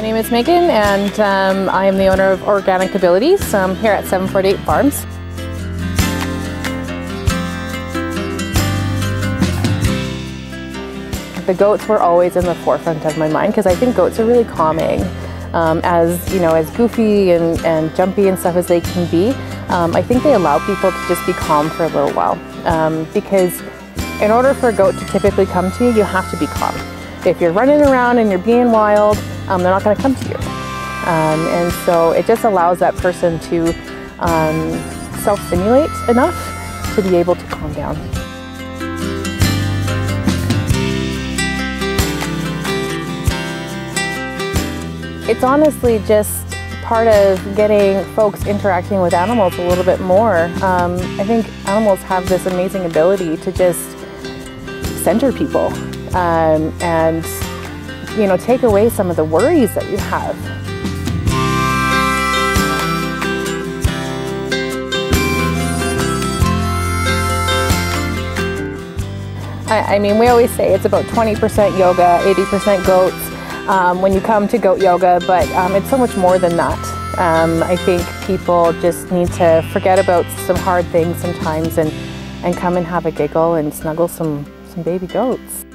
name is Megan and um, I am the owner of Organic Abilities um, here at 748 Farms. The goats were always in the forefront of my mind because I think goats are really calming. Um, as you know, as goofy and, and jumpy and stuff as they can be, um, I think they allow people to just be calm for a little while. Um, because in order for a goat to typically come to you, you have to be calm. If you're running around and you're being wild, um, they're not going to come to you. Um, and so it just allows that person to um, self-stimulate enough to be able to calm down. It's honestly just part of getting folks interacting with animals a little bit more. Um, I think animals have this amazing ability to just center people um, and you know take away some of the worries that you have. I, I mean, we always say it's about 20% yoga, 80% goats um, when you come to goat yoga, but um, it's so much more than that. Um, I think people just need to forget about some hard things sometimes and, and come and have a giggle and snuggle some, some baby goats.